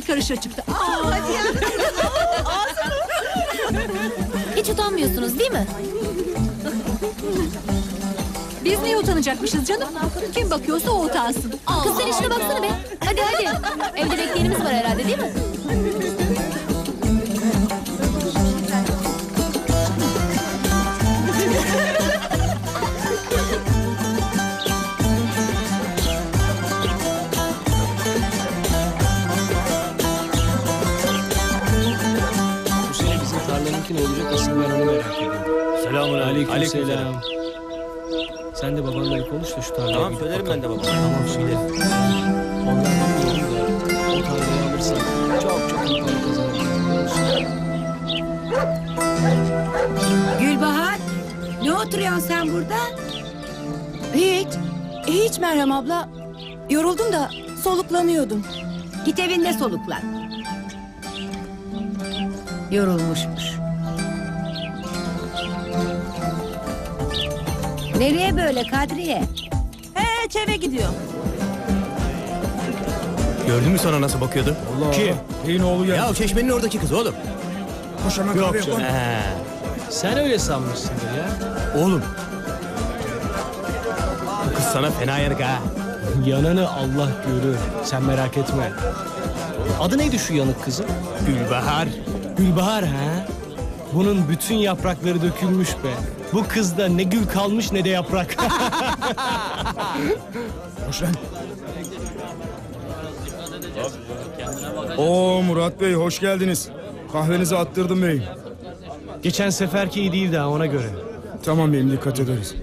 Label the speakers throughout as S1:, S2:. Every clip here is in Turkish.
S1: bir karış açıktı.
S2: Soluklan. Yorulmuşmuş. Nereye böyle Kadriye?
S3: Hiç eve gidiyor.
S4: Gördün mü sana nasıl bakıyordu?
S5: Kim?
S4: Neyin oğlu geldi? Ya o çeşmenin oradaki kız oğlum.
S5: Yok canım.
S4: He.
S5: Sen öyle sanmışsındır ya.
S4: Oğlum. Bu kız sana fena yanık ha.
S5: Yananı Allah görür. Sen merak etme. Adı neydi şu yanık kızın?
S4: Gülbahar.
S5: Gülbahar ha? Bunun bütün yaprakları dökülmüş be. Bu kızda ne gül kalmış ne de yaprak.
S6: Oo Murat Bey hoş geldiniz. Kahvenizi attırdım beyim.
S5: Geçen seferki iyi değildi ha ona göre.
S6: Tamam beyim dikkat ederiz.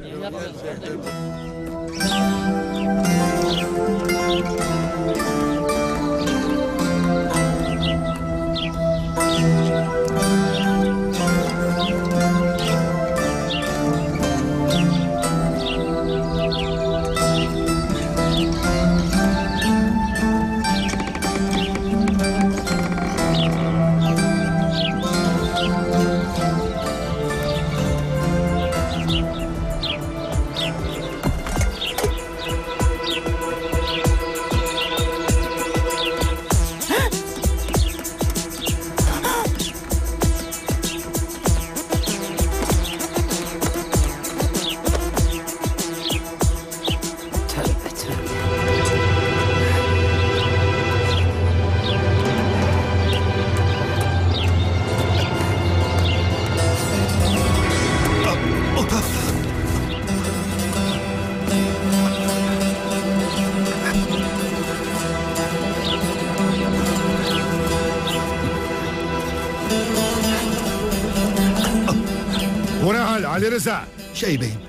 S7: Şey beyim,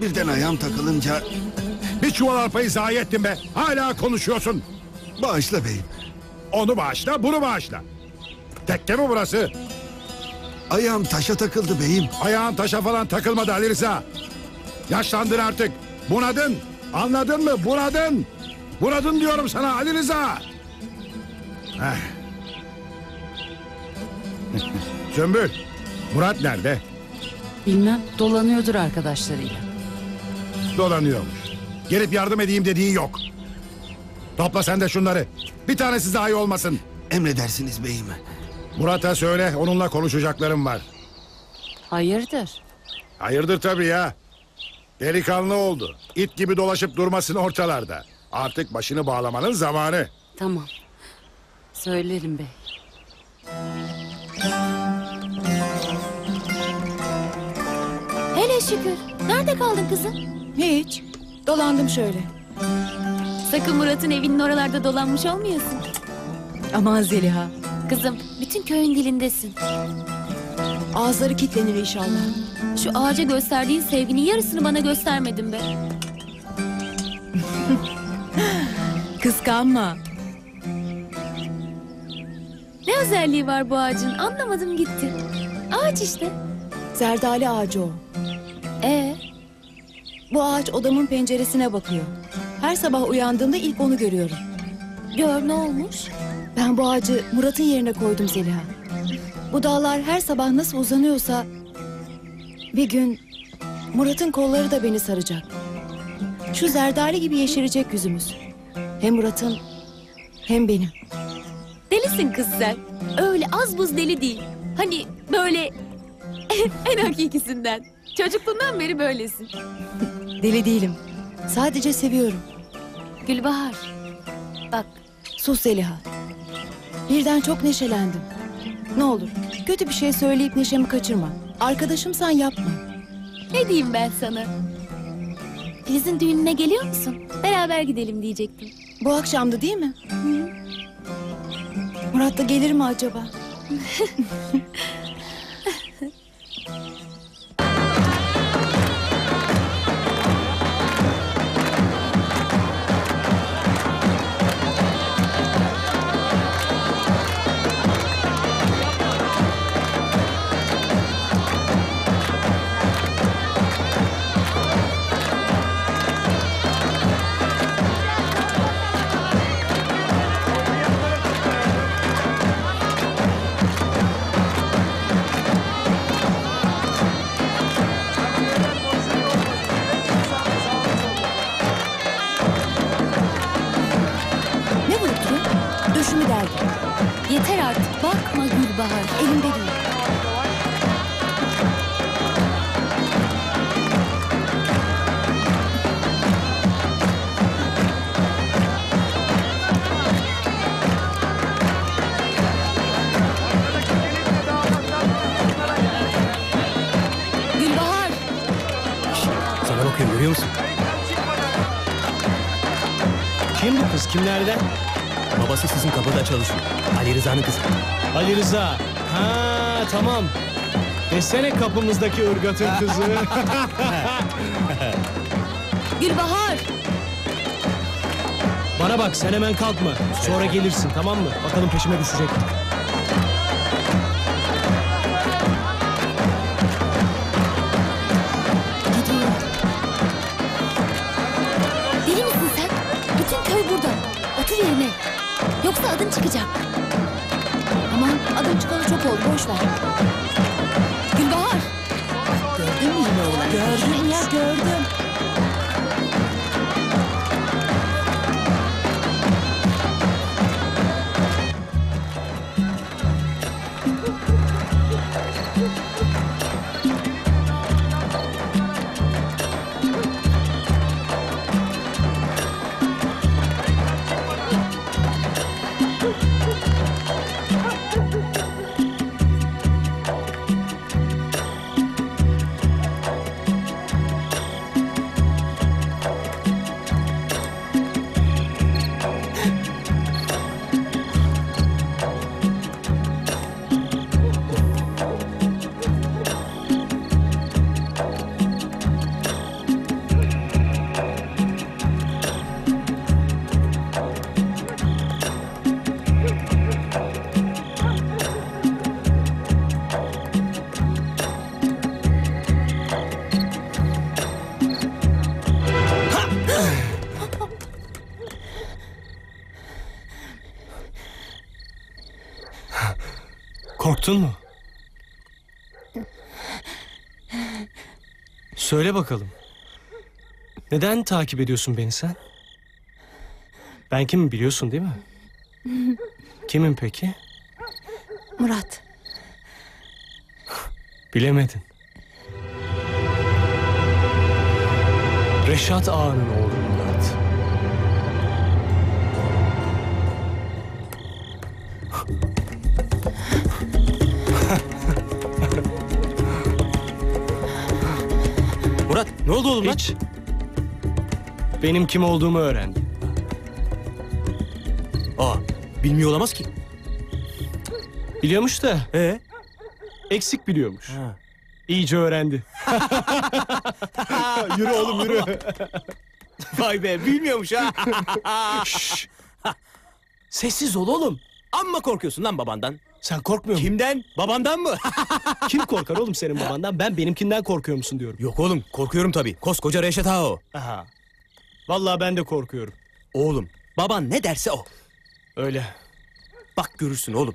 S7: birden ayağım takılınca
S8: Bir çuval arpayı zayi ettin be. Hala konuşuyorsun.
S7: bağışla beyim.
S8: Onu bağışla, bunu bağışla. Tekke mi burası?
S7: Ayağım taşa takıldı beyim.
S8: Ayağın taşa falan takılmadı Ali Rıza. Yaşlandın artık. Bunadın. Anladın mı? Bunadın. Bunadın diyorum sana Ali Rıza. Heh. Sümbül. Murat nerede?
S3: Bilmem dolanıyordur arkadaşlarıyla.
S8: Dolanıyormuş. Gelip yardım edeyim dediğin yok. Topla sen de şunları. Bir tanesi daha iyi olmasın.
S7: Emredersiniz beyim.
S8: Murat'a söyle onunla konuşacaklarım var.
S3: Hayırdır?
S8: Hayırdır tabii ya. Delikanlı oldu. İt gibi dolaşıp durmasın ortalarda. Artık başını bağlamanın zamanı.
S3: Tamam. Söylerim bey.
S9: Şükür. Nerede kaldın kızım?
S3: Hiç. Dolandım şöyle.
S9: Sakın Murat'ın evinin oralarda dolanmış olmayasın.
S3: Aman Zeliha.
S9: Kızım bütün köyün dilindesin.
S3: Ağızları kilitlenir inşallah.
S9: Şu ağaca gösterdiğin sevginin yarısını bana göstermedin be.
S3: Kıskanma.
S9: Ne özelliği var bu ağacın? Anlamadım gitti. Ağaç işte.
S3: Zerdali ağacı o.
S9: Ee,
S3: Bu ağaç odamın penceresine bakıyor. Her sabah uyandığımda ilk onu görüyorum.
S9: gör ne olmuş?
S3: Ben bu ağacı Murat'ın yerine koydum Zeliha. Bu dağlar her sabah nasıl uzanıyorsa... Bir gün Murat'ın kolları da beni saracak. Şu zerdali gibi yeşerecek yüzümüz. Hem Murat'ın hem benim.
S9: Delisin kız sen. Öyle az buz deli değil. Hani böyle en hakikisinden. Çocukluğundan beri böylesin.
S3: Deli değilim. Sadece seviyorum.
S9: Gülbahar. Bak
S3: Sus Zeliha. Birden çok neşelendim. Ne olur kötü bir şey söyleyip neşemi kaçırma. Arkadaşımsan yapma.
S9: ne diyeyim ben sana? Filiz'in düğününe geliyor musun? Beraber gidelim diyecektim.
S3: Bu akşamdı değil mi? Murat da gelir mi acaba?
S9: Yeter artık bakma Gülbahar.
S3: Elimde değil.
S9: Gülbahar.
S4: Sana bakıyorum görüyor musun?
S5: Kim bu kız? Kimlerden?
S4: Babası sizin kapıda çalışıyor. Ali Rıza'nın kızı.
S5: Ali Rıza. Ha tamam. Desene kapımızdaki ırgatın kızı.
S9: Gülbahar.
S5: Bana bak sen hemen kalkma. Sonra gelirsin tamam mı? Bakalım peşime düşecek. mi? Korktun mu? Söyle bakalım. Neden takip ediyorsun beni sen? Ben kimim biliyorsun değil mi? Kimim peki?
S3: Murat.
S5: Bilemedin. Reşat Ağa'nın oğlu
S4: ne oldu oğlum lan?
S5: Hiç. Benim kim olduğumu öğrendi.
S4: Aa bilmiyor olamaz ki.
S5: Biliyormuş da
S4: Ee?
S5: eksik biliyormuş.
S4: Ha.
S5: İyice öğrendi. yürü oğlum yürü.
S4: Vay be bilmiyormuş ha.
S5: Şşş,
S4: Sessiz ol oğlum. Amma korkuyorsun lan babandan.
S5: Sen korkmuyor musun?
S4: Kimden? Babandan mı?
S5: Kim korkar oğlum senin babandan? Ben benimkinden korkuyor musun diyorum.
S4: Yok oğlum korkuyorum tabii. Koskoca Reşat Ağa o.
S5: Aha. Vallahi ben de korkuyorum.
S4: Oğlum baban ne derse o.
S5: Öyle.
S4: Bak görürsün oğlum.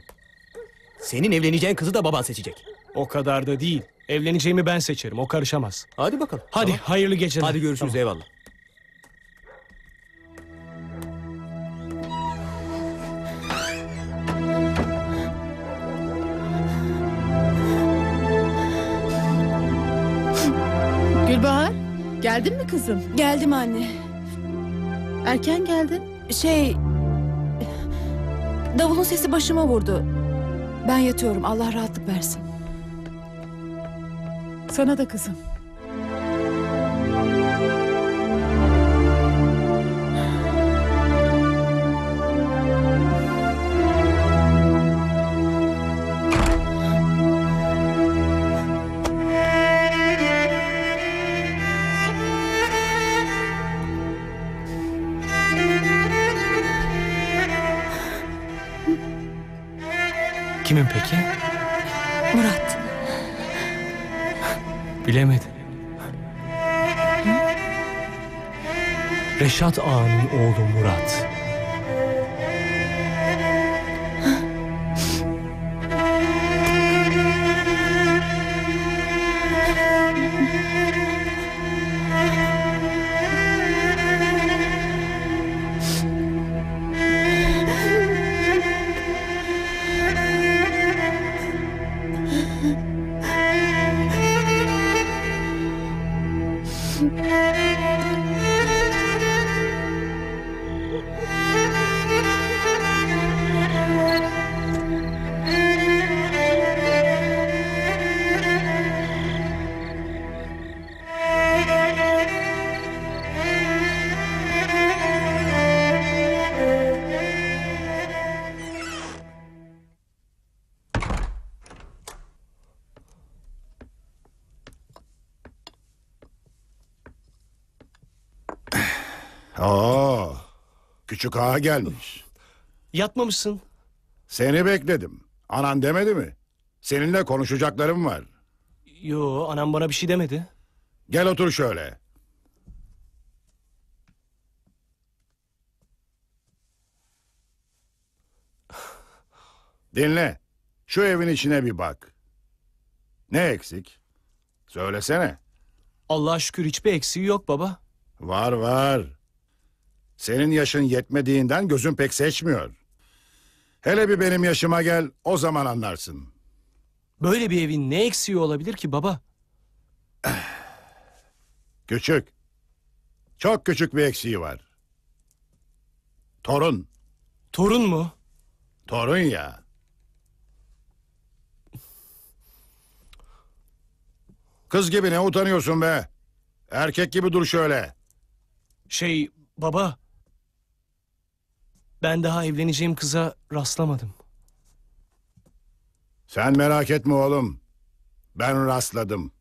S4: Senin evleneceğin kızı da baban seçecek.
S5: O kadar da değil. Evleneceğimi ben seçerim. O karışamaz.
S4: Hadi bakalım.
S5: Hadi
S4: Tamam.
S5: hayırlı geceler.
S4: Hadi görüşürüz eyvallah.
S1: Geldin mi kızım?
S3: Geldim anne.
S1: Erken geldin.
S3: Şey... Davulun sesi başıma vurdu. Ben yatıyorum. Allah rahatlık versin.
S1: Sana da kızım.
S5: Kimin peki?
S3: Murat.
S5: Bilemedim. Reşat Ağa'nın oğlu Murat.
S8: Küçük ağa gelmiş.
S5: Yatmamışsın.
S8: Seni bekledim. Anan demedi mi? Seninle konuşacaklarım var.
S5: Yo anam bana bir şey demedi.
S8: Gel otur şöyle. Dinle. Şu evin içine bir bak. Ne eksik? Söylesene.
S5: Allah'a şükür hiçbir eksiği yok baba.
S8: Var var. Senin yaşın yetmediğinden gözün pek seçmiyor. Hele bir benim yaşıma gel, o zaman anlarsın.
S5: Böyle bir evin ne eksiği olabilir ki baba?
S8: Küçük. Çok küçük bir eksiği var. Torun.
S5: Torun mu?
S8: Torun ya. Kız gibi ne utanıyorsun be? Erkek gibi dur şöyle.
S5: Şey baba. Ben daha evleneceğim kıza rastlamadım.
S8: Sen merak etme oğlum. Ben rastladım.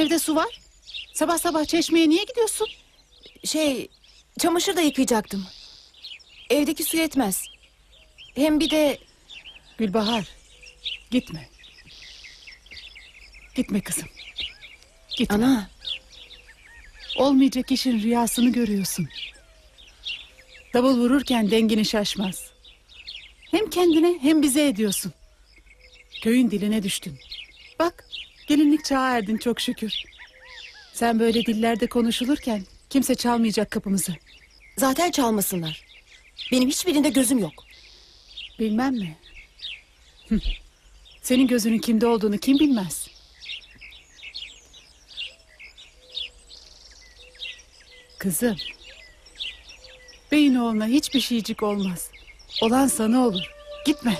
S10: Evde su var. Sabah sabah çeşmeye niye gidiyorsun?
S3: Şey, çamaşır da yıkayacaktım. Evdeki su yetmez. Hem bir de
S10: Gülbahar, gitme. Gitme kızım. Gitme.
S3: ana
S10: Olmayacak işin rüyasını görüyorsun. Davul vururken dengini şaşmaz. Hem kendine hem bize ediyorsun. Köyün diline düştün. Gelinlik çağa erdin çok şükür. Sen böyle dillerde konuşulurken kimse çalmayacak kapımızı.
S3: zaten çalmasınlar. Benim hiçbirinde gözüm yok.
S10: Bilmem mi? Senin gözünün kimde olduğunu kim bilmez. Kızım. Beyin oğluna hiçbir şeycik olmaz. Olan sana olur. Gitme.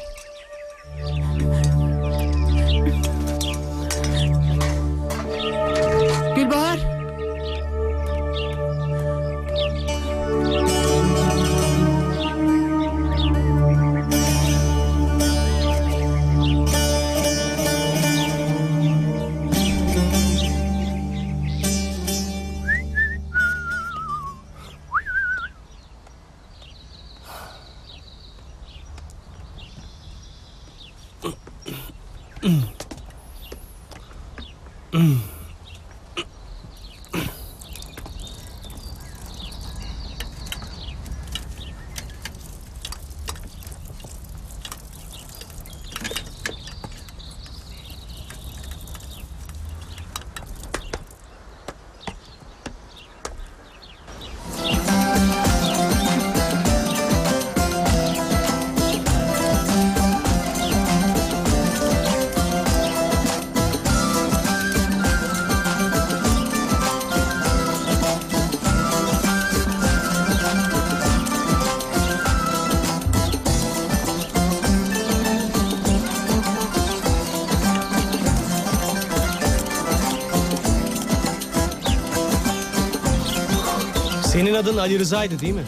S5: Adın Ali Rıza'ydı değil mi?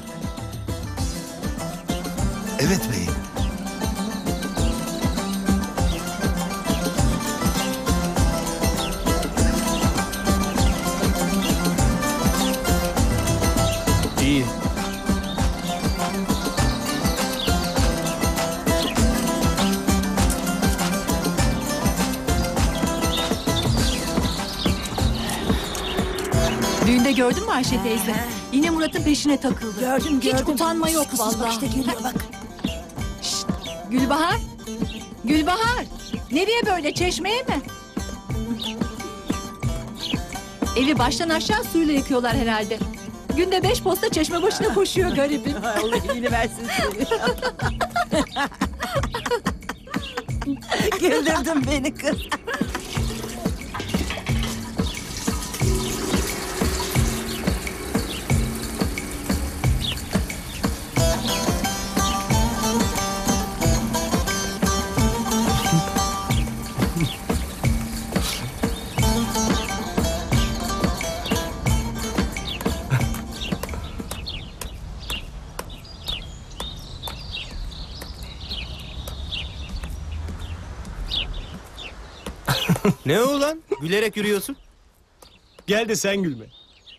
S7: Evet beyim.
S5: İyi.
S1: Düğünde gördün mü Ayşe teyze? Yine Murat'ın peşine takıldı.
S2: Gördüm gördüm.
S1: Hiç utanma yok
S2: Kız kız bak
S1: vallahi.
S2: işte geliyor bak.
S1: Gülbahar. Gülbahar. Nereye böyle çeşmeye mi? Evi baştan aşağı suyla yıkıyorlar herhalde. Günde beş posta çeşme başına koşuyor garibim.
S2: Allah iyiliğini versin seni. Güldürdün beni kız.
S4: Gülerek yürüyorsun.
S5: Gel de sen gülme.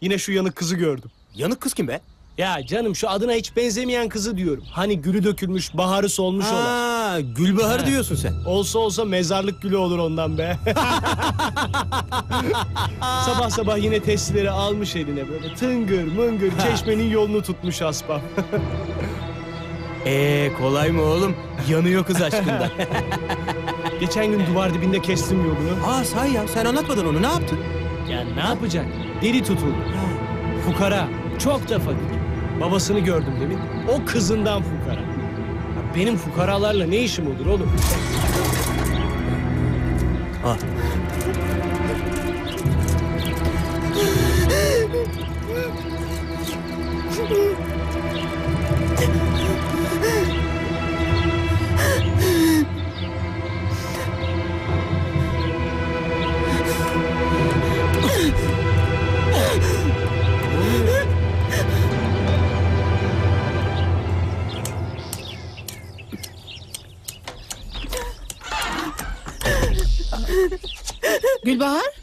S5: Yine şu yanık kızı gördüm.
S4: Yanık kız kim be?
S5: Ya canım şu adına hiç benzemeyen kızı diyorum. Hani gülü dökülmüş, baharı solmuş olan.
S4: Ha, Gülbahar diyorsun sen.
S5: Olsa olsa mezarlık gülü olur ondan be. sabah sabah yine testileri almış eline böyle tıngır mıngır çeşmenin yolunu tutmuş aspam.
S4: Ee kolay mı oğlum? Yanıyor kız aşkından.
S5: Geçen gün duvar dibinde kestim yolunu.
S4: Aa say ya sen anlatmadın onu ne yaptın?
S5: Ya ne yapacak? Deli tutuldu. Fukara. Çok da fakir. Babasını gördüm demin. O kızından fukara. Ya benim fukaralarla ne işim olur oğlum?
S4: Al. Ah.
S10: Gülbahar?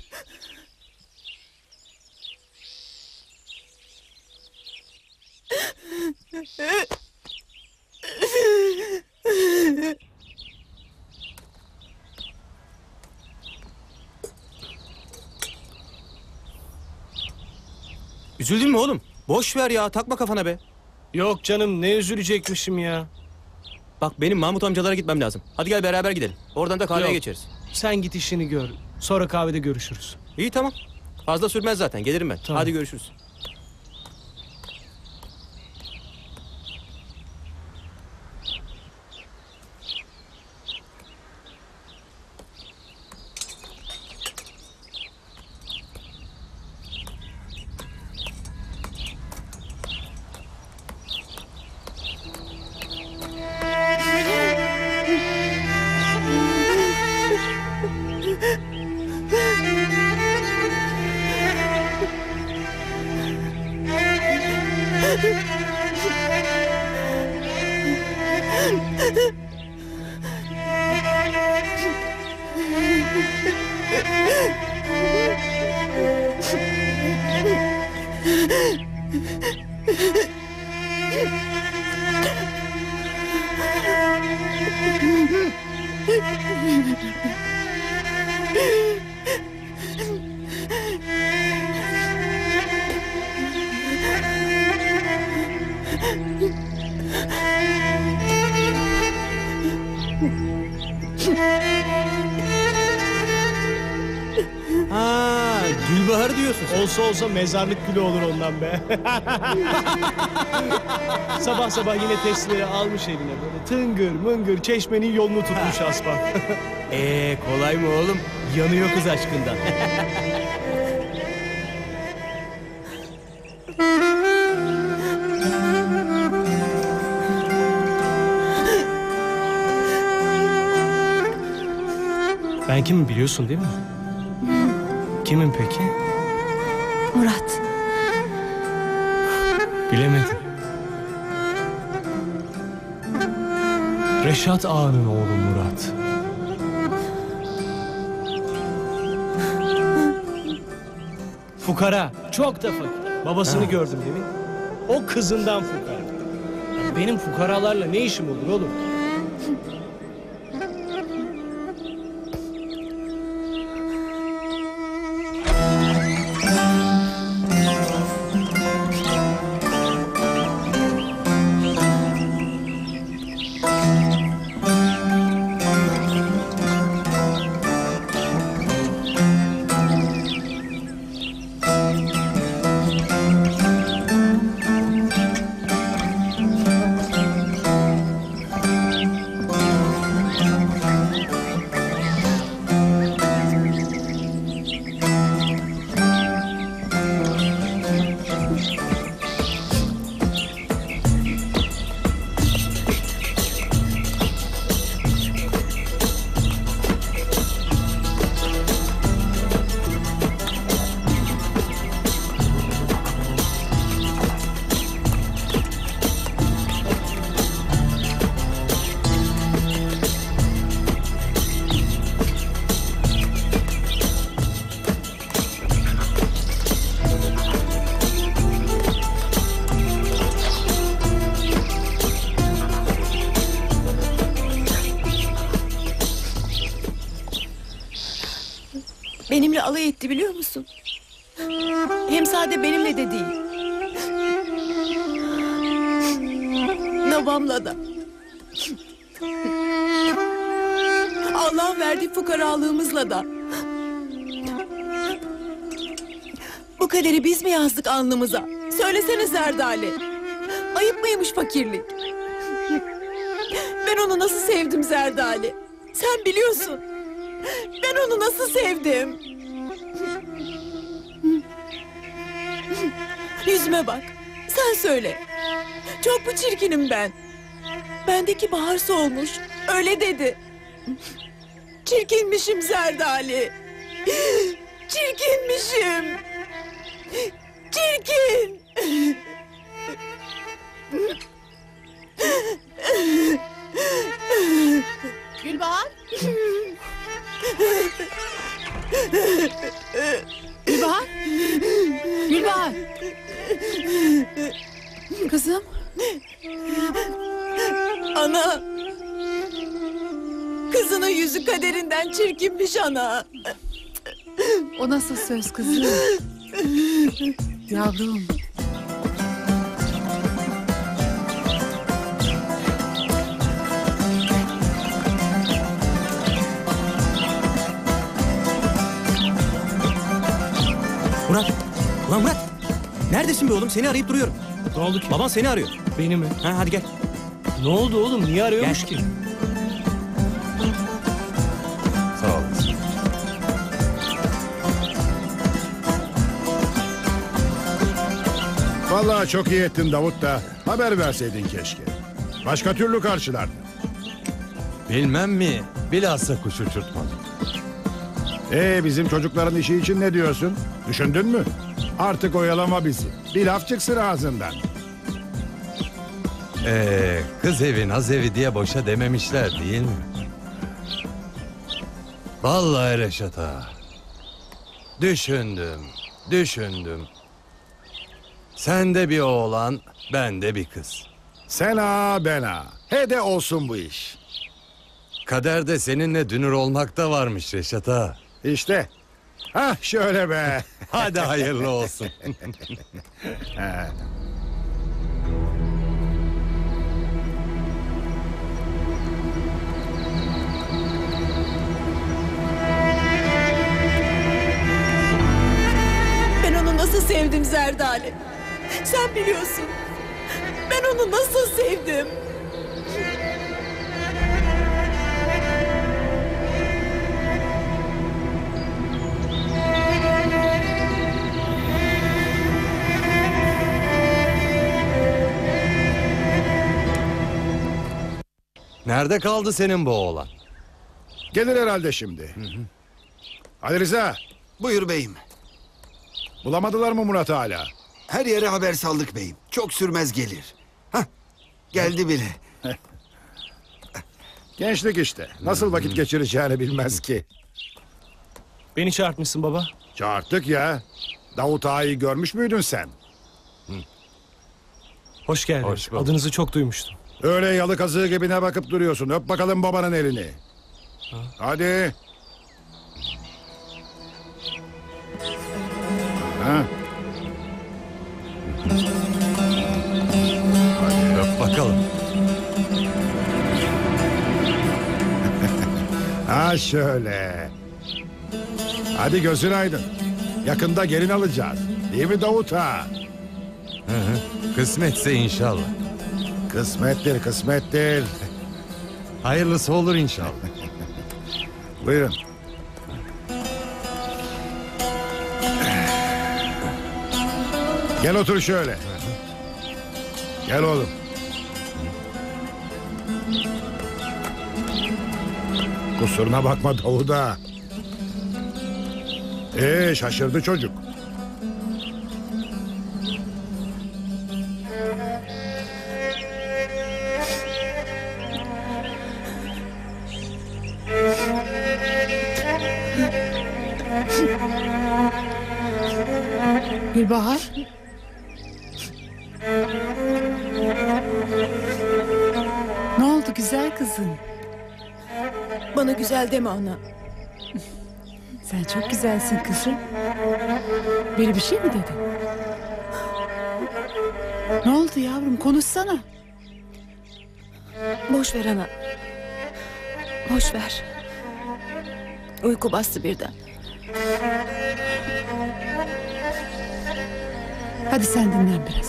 S4: Üzüldün mü oğlum? Boş ver ya takma kafana be.
S5: Yok canım ne üzülecekmişim ya.
S4: Bak benim Mahmut amcalara gitmem lazım. Hadi gel beraber gidelim. Oradan da kahveye
S5: Yok.
S4: geçeriz.
S5: Sen git işini gör. Sonra kahvede görüşürüz.
S4: İyi tamam. Fazla sürmez zaten gelirim ben.
S5: Tamam.
S4: Hadi görüşürüz.
S5: Be. sabah sabah yine Tesla'yı almış eline böyle tıngır mıngır çeşmenin yolunu tutmuş aslan.
S4: Ee kolay mı oğlum? Yanıyor kız aşkından.
S5: ben kimim biliyorsun değil mi? Kimim peki?
S11: Murat.
S5: Bilemedim. Reşat Ağa'nın oğlu Murat. Fukara, çok da fakir. Babasını gördüm demin. O kızından fukara. Benim fukaralarla ne işim olur oğlum?
S3: Alay etti biliyor musun? Hem sade benimle de değil. Babamla da. Allah verdiği fukaralığımızla da. Bu kaderi biz mi yazdık alnımıza? Söylesene Zerdali. Ayıp mıymış fakirlik? Ben onu nasıl sevdim Zerdali? Sen biliyorsun. Ben onu nasıl sevdim? Yüzüme bak. Sen söyle. Çok mu çirkinim ben? Bendeki bahar solmuş. Öyle dedi. Çirkinmişim Zerdali. Çirkinmişim. Çirkin.
S10: Gülbahar? Gülbahar. Gülbahar. Kızım.
S1: Ana. Kızının yüzü kaderinden çirkinmiş ana.
S10: O nasıl söz kızım? Yavrum.
S4: Murat. Ulan Murat. Neredesin be oğlum? Seni arayıp duruyorum.
S5: Ne oldu ki?
S4: Baban seni arıyor.
S5: Beni mi?
S4: Ha, hadi gel.
S5: Ne oldu oğlum? Niye arıyormuş
S4: Gel.
S5: ki?
S7: Sağ olasın.
S8: Vallahi çok iyi ettin Davut da haber verseydin keşke. Başka türlü karşılardı.
S12: Bilmem mi? Bilhassa kuş uçurtmalı.
S8: Ee bizim çocukların işi için ne diyorsun? Düşündün mü? Artık oyalama bizi. Bir laf çıksın ağzından.
S12: Ee, kız evi naz evi diye boşa dememişler değil mi? Vallahi Reşat ağa. Düşündüm, düşündüm. Sen de bir oğlan, ben de bir kız.
S8: Sen ağa ben ağa. He de olsun bu iş.
S12: Kaderde seninle dünür olmak da varmış Reşat ağa.
S8: İşte. Hah şöyle be.
S12: Hadi hayırlı olsun.
S1: Ben onu nasıl sevdim Zerdali. Sen biliyorsun. Ben onu nasıl sevdim.
S12: Nerede kaldı senin bu oğlan?
S8: Gelir herhalde şimdi. Ali Rıza
S7: Buyur beyim.
S8: bulamadılar mı Murat hala?
S7: Her yere haber saldık beyim. Çok sürmez gelir. Hah, geldi bile.
S8: Gençlik işte. Nasıl vakit geçireceğini bilmez ki.
S5: Beni çağırtmışsın baba.
S8: Çağırttık ya. Davut Ağa'yı görmüş müydün sen?
S5: Hoş geldin.
S12: Hoş bulduk.
S5: Adınızı çok duymuştum.
S8: Öyle yalı kazığı gibine bakıp duruyorsun. Öp bakalım babanın elini. Hadi. Ha,
S12: Öp bakalım.
S8: ha şöyle. Hadi gözün aydın. Yakında gelin alacağız. Değil mi Davut
S12: hı. Kısmetse inşallah.
S8: Kısmettir, kısmettir.
S12: Hayırlısı olur inşallah.
S8: Buyurun. Gel otur şöyle. Gel oğlum. Kusuruna bakma Davud'a. Ee şaşırdı çocuk.
S10: Gülbahar. Ne oldu güzel kızım?
S1: Bana güzel deme ana.
S10: Sen çok güzelsin kızım. Biri bir şey mi dedi? Ne oldu yavrum konuşsana.
S9: Boş ver ana. Boş ver. Uyku bastı birden.
S10: Hadi sen dinlen biraz.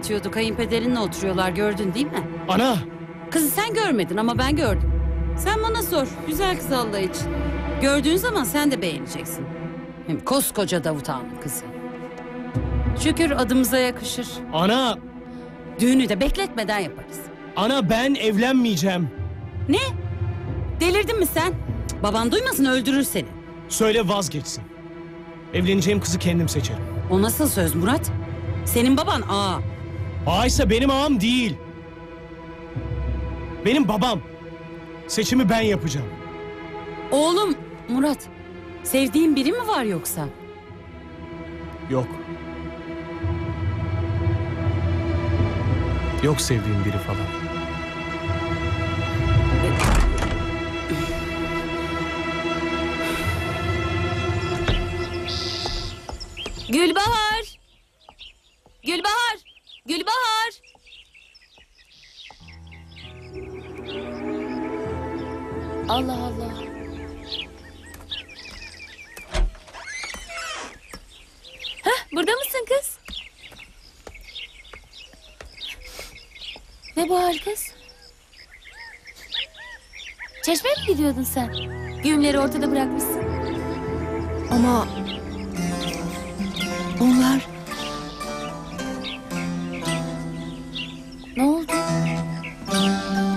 S13: Aratıyordu. Kayınpederinle oturuyorlar gördün değil mi?
S5: Ana!
S13: Kızı sen görmedin ama ben gördüm. Sen bana sor. Güzel kız Allah için. Gördüğün zaman sen de beğeneceksin. Hem koskoca Davut Ağa'nın kızı. Şükür adımıza yakışır.
S5: Ana!
S13: Düğünü de bekletmeden yaparız.
S5: Ana ben evlenmeyeceğim.
S13: Ne? Delirdin mi sen? Cık, Baban duymasın öldürür seni.
S5: Söyle vazgeçsin. Evleneceğim kızı kendim seçerim.
S13: O nasıl söz Murat? Senin baban ağa.
S5: Aysa benim ağam değil. Benim babam. Seçimi ben yapacağım.
S13: Oğlum Murat. Sevdiğin biri mi var yoksa?
S5: Yok. Yok sevdiğim biri falan.
S9: Gülbahar! Allah Allah. Hah, burada mısın kız? Ne bu hal kız? Çeşmeye mi gidiyordun sen? Güğümleri ortada bırakmışsın.
S3: Ama onlar
S9: Ne oldu?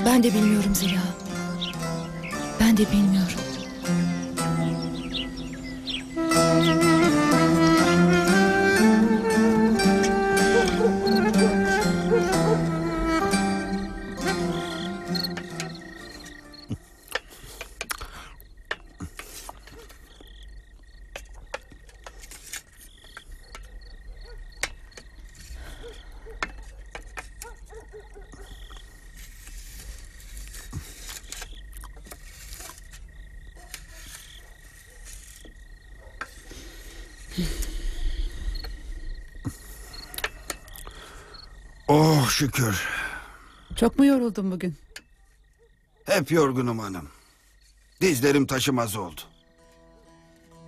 S3: ben de bilmiyorum Zeliha. Ben de bilmiyorum.
S7: Şükür.
S10: Çok mu yoruldun bugün?
S7: Hep yorgunum hanım. Dizlerim taşımaz oldu.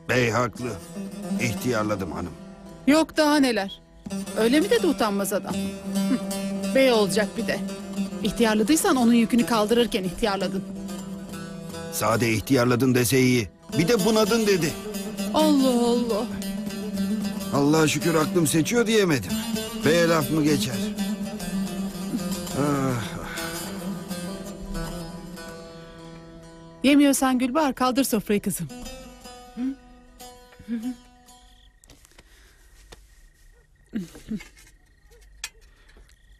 S7: Bey haklı. İhtiyarladım hanım.
S10: Yok daha neler. Öyle mi dedi utanmaz adam? Hı, Bey olacak bir de. İhtiyarladıysan onun yükünü kaldırırken ihtiyarladın.
S7: Sade ihtiyarladın dese iyi. Bir de bunadın dedi.
S10: Allah Allah.
S7: Allah'a şükür aklım seçiyor diyemedim. Beye laf mı geçer?
S10: Yemiyorsan Gülbahar kaldır sofrayı kızım.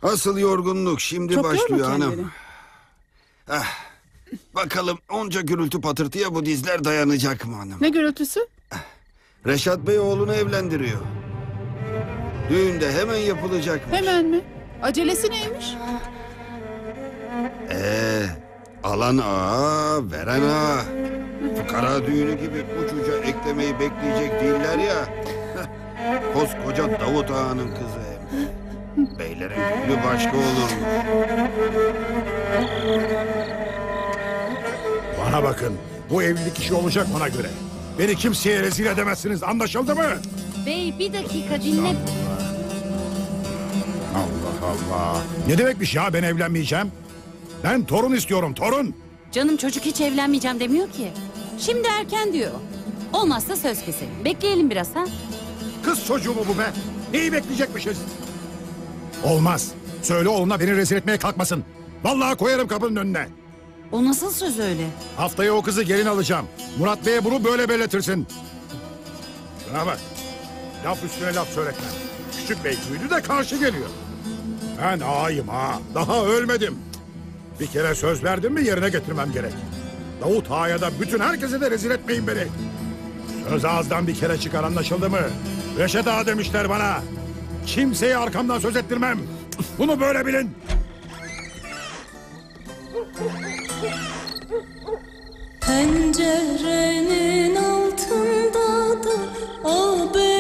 S7: asıl yorgunluk şimdi
S10: Çok yorma
S7: başlıyor
S10: kendini.
S7: hanım. Ah, bakalım onca gürültü patırtıya bu dizler dayanacak mı hanım?
S10: Ne gürültüsü?
S7: Reşat Bey oğlunu evlendiriyor. Düğün de hemen yapılacak.
S10: Hemen mi? Acelesi neymiş?
S7: Ee, alan ağa, veren ağa. Fukara düğünü gibi uçuca eklemeyi bekleyecek değiller ya. Koskoca Davut Ağa'nın kızı hem. Beylerin hükmü başka olur.
S8: Bana bakın. Bu evlilik işi olacak ona göre. Beni kimseye rezil edemezsiniz. Anlaşıldı mı?
S13: Bey bir dakika dinle.
S8: Allah Allah. Ne demekmiş ya ben evlenmeyeceğim? Ben torun istiyorum torun.
S13: Canım çocuk hiç evlenmeyeceğim demiyor ki. Şimdi erken diyor. Olmazsa söz keselim. Bekleyelim biraz ha.
S8: Kız çocuğu mu bu be? Neyi bekleyecekmişiz? Olmaz. Söyle oğluna beni rezil etmeye kalkmasın. Vallahi koyarım kapının önüne.
S13: O nasıl söz öyle?
S8: Haftaya o kızı gelin alacağım. Murat Bey'e bunu böyle belletirsin. Şuna bak. Laf üstüne laf söyletme. Küçük bey duydu da karşı geliyor. Ben ağayım ha. Daha ölmedim. Bir kere söz verdim mi yerine getirmem gerek. Davut Ağa'ya da bütün herkese de rezil etmeyin beni. Söz ağızdan bir kere çıkar anlaşıldı mı? Reşet Ağa demişler bana. Kimseyi arkamdan söz ettirmem. Bunu böyle bilin.
S14: Pencerenin altında da ağabeyim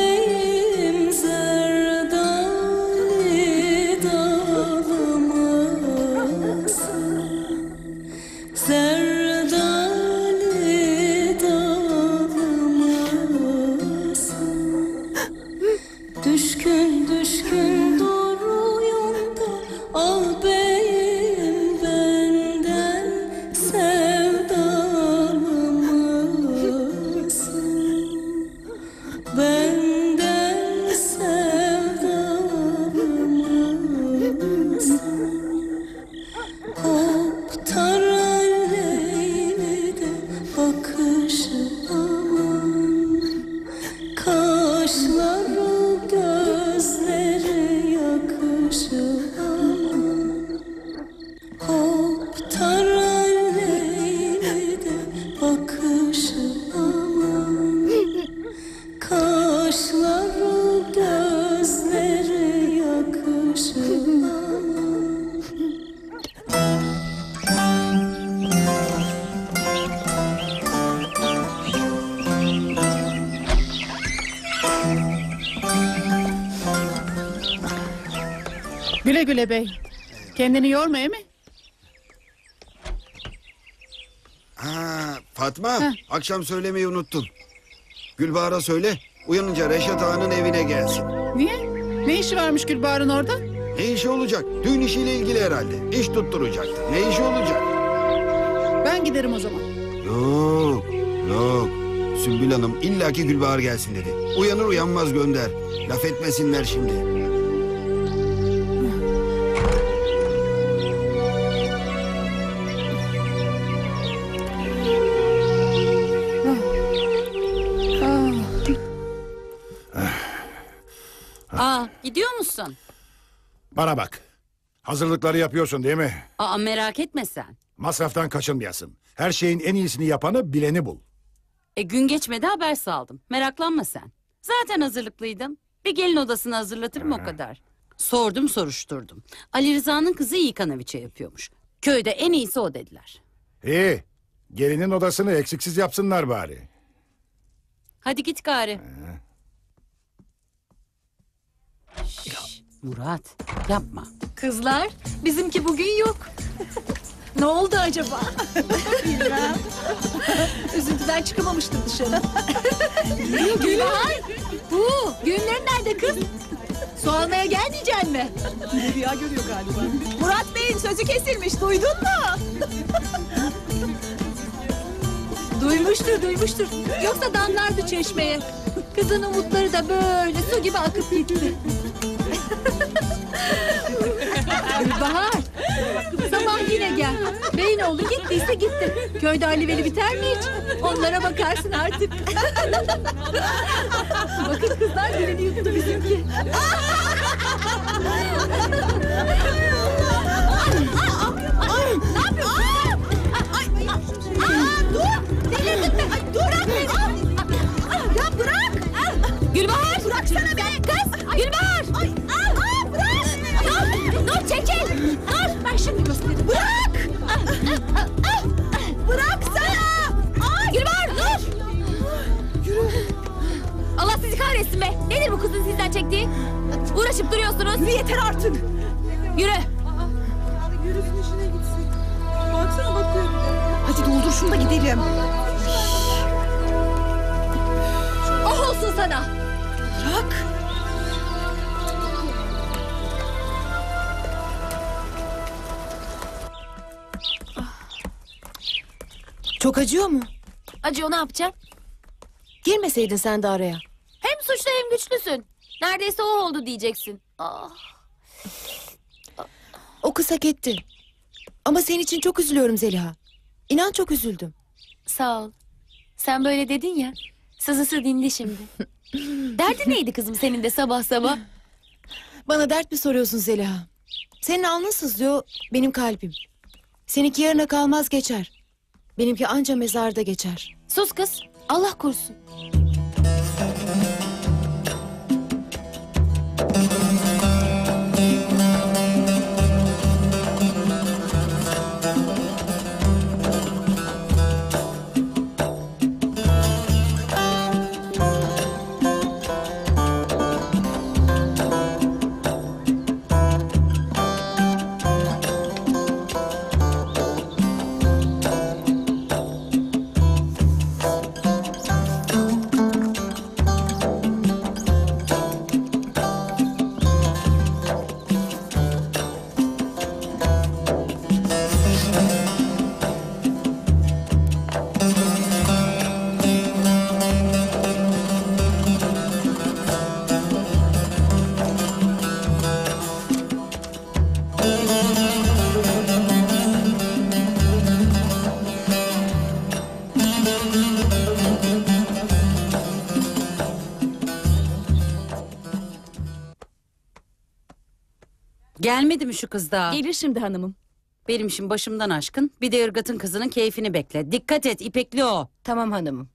S10: Güle bey. Kendini yorma mi?
S7: Ha, Fatma, akşam söylemeyi unuttun. Gülbahar'a söyle, uyanınca Reşat Ağa'nın evine gelsin.
S10: Niye? Ne işi varmış Gülbahar'ın orada?
S7: Ne işi olacak? Düğün işiyle ilgili herhalde. İş tutturacaktı. Ne işi olacak?
S10: Ben giderim o zaman.
S7: Yok, yok. Sümbül Hanım illaki Gülbahar gelsin dedi. Uyanır uyanmaz gönder. Laf etmesinler şimdi.
S8: Bana bak. Hazırlıkları yapıyorsun değil mi?
S13: Aa merak etme sen.
S8: Masraftan kaçınmayasın. Her şeyin en iyisini yapanı bileni bul.
S13: E gün geçmedi haber saldım. Meraklanma sen. Zaten hazırlıklıydım. Bir gelin odasını hazırlatırım o kadar. Sordum soruşturdum. Ali Rıza'nın kızı iyi kanaviçe yapıyormuş. Köyde en iyisi o dediler.
S8: İyi. Gelinin odasını eksiksiz yapsınlar bari.
S13: Hadi git gari. Şş, Murat yapma.
S1: Kızlar bizimki bugün yok. ne oldu acaba? Bilmem. Üzüntüden çıkamamıştır dışarı. Gülbahar. Bu günlerin nerede kız? Su almaya gelmeyecek mi? Rüya görüyor galiba. Murat Bey'in sözü kesilmiş duydun mu? duymuştur duymuştur. Yoksa damlardı çeşmeye. Kızın umutları da böyle su gibi akıp gitti. Gülbahar. Sabah yine gel. Beyin oğlu gittiyse gitti. Köyde Ali Veli biter mi hiç? Onlara bakarsın artık. Bakın kızlar dilini yuttu bizimki.
S9: Gülbahar dur! Allah sizi kahretsin be! Nedir bu kızın sizden çektiği? Uğraşıp duruyorsunuz.
S2: Yeter artık.
S9: Yürü.
S2: Hadi doldur şunu da gidelim.
S9: Oh olsun sana.
S2: Bırak.
S3: Çok acıyor mu?
S9: Acıyor ne yapacaksın?
S3: Girmeseydin sen de araya.
S9: Hem suçlu hem güçlüsün. Neredeyse o oldu diyeceksin. Ah.
S3: O kız hak etti. Ama senin için çok üzülüyorum Zeliha. İnan çok üzüldüm.
S9: Sağ ol. Sen böyle dedin ya. Sızısı dindi şimdi. Derdin neydi kızım senin de sabah sabah?
S3: Bana dert mi soruyorsun Zeliha? Senin alnın sızlıyor, benim kalbim. Seninki yarına kalmaz geçer. Benimki anca mezarda geçer.
S9: Sus kız. Allah korusun. Thank you.
S13: Gelmedi mi şu kız daha?
S9: Gelir şimdi hanımım.
S13: Benim işim başımdan aşkın. Bir de ırgatın kızının keyfini bekle. Dikkat et İpekli o.
S9: Tamam hanımım.